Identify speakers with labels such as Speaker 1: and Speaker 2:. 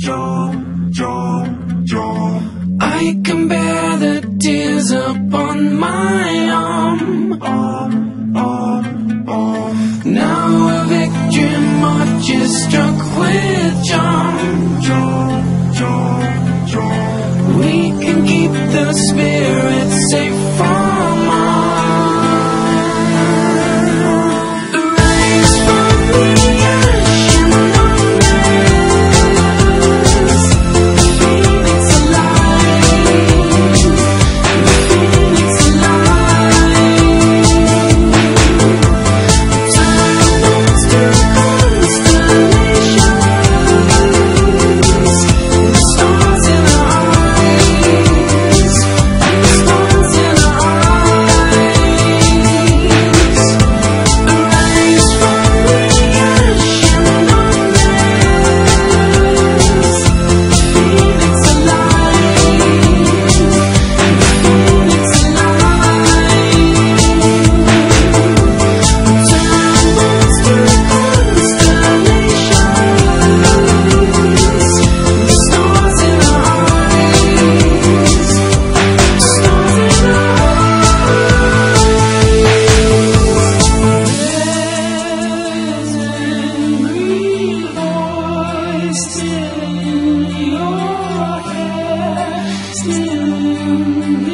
Speaker 1: Jump, jump, jump.
Speaker 2: I can bear the tears upon my arm.
Speaker 1: Um, um, um.
Speaker 2: Now a victory march is struck with charm.
Speaker 1: Jump, jump, jump.
Speaker 2: We can keep the spirit Dream